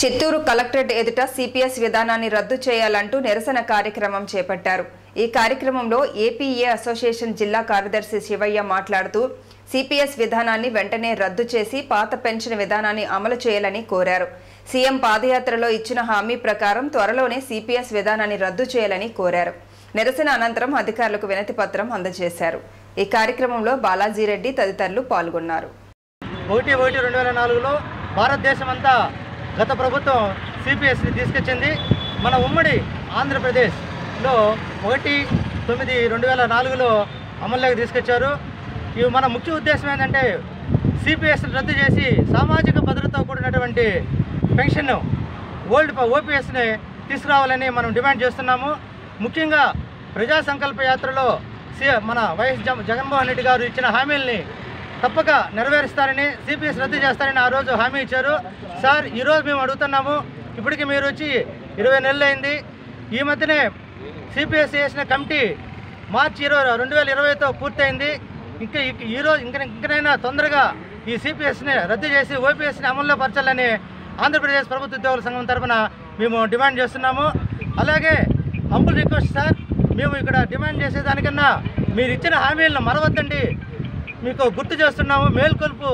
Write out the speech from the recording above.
Chittoor collectorate ఎదుట CPS విధానాన్ని రద్దు చేయాలంటూ నిరసన కార్యక్రమం చేపట్టారు. ఈ కార్యక్రమంలో ఏపీఏ అసోసియేషన్ జిల్లా కార్యదర్శి శివయ్య మాట్లాడుతూ సిపిఎస్ విధానాన్ని వెంటనే రద్దు చేసి పాత పెన్షన్ విధానాన్ని అమలు చేయాలని కోరారు. సీఎం పాదయాత్రలో ఇచ్చిన హామీ ప్రకారం త్వరలోనే సిపిఎస్ విధానాన్ని రద్దు చేయాలని కోరారు. నిరసన అనంతరం అధికారులకు వినతి పత్రం అందజేశారు. ఈ కార్యక్రమంలో బాలాజీరెడ్డి తదితరులు పాల్గొన్నారు. ఒకటి ఒకటి రెండు వేల నాలుగులో భారతదేశం అంతా గత ప్రభుత్వం సిపిఎస్ని తీసుకొచ్చింది. మన ఉమ్మడి ఆంధ్రప్రదేశ్లో ఒకటి తొమ్మిది రెండు వేల నాలుగులో అమల్లోకి తీసుకొచ్చారు. ఇవి మన ముఖ్య ఉద్దేశం ఏంటంటే సిపిఎస్ రద్దు చేసి సామాజిక భద్రతతో కూడినటువంటి పెన్షన్ ఓల్డ్ ఓపీఎస్ని తీసుకురావాలని మనం డిమాండ్ చేస్తున్నాము. ముఖ్యంగా ప్రజా సంకల్ప యాత్రలో మన వైఎస్ జగన్మోహన్ రెడ్డి గారు ఇచ్చిన హామీల్ని తప్పక నెరవేరుస్తారని సిపిఎస్ రద్దు చేస్తారని ఆ రోజు హామీ ఇచ్చారు. సార్ ఈరోజు మేము అడుగుతున్నాము ఇప్పటికి మీరు వచ్చి ఇరవై నెలలు అయింది. ఈ మధ్యనే సిపిఎస్ చేసిన కమిటీ మార్చి ఇరవై రెండు వేల ఇరవైతో పూర్తయింది. ఇంకా ఈరోజు ఇంక ఇంకనైనా తొందరగా ఈ సిపిఎస్ని రద్దు చేసి ఓపీఎస్ని అమల్లో పరచాలని ఆంధ్రప్రదేశ్ ప్రభుత్వ ఉద్యోగుల సంఘం తరఫున మేము డిమాండ్ చేస్తున్నాము. అలాగే హంబుల్ రిక్వెస్ట్ సార్ మేము ఇక్కడ డిమాండ్ చేసేదానికన్నా మీరు ఇచ్చిన హామీలను మరవద్దండి. మీకు గుర్తు చేస్తున్నాము మేల్కొల్పు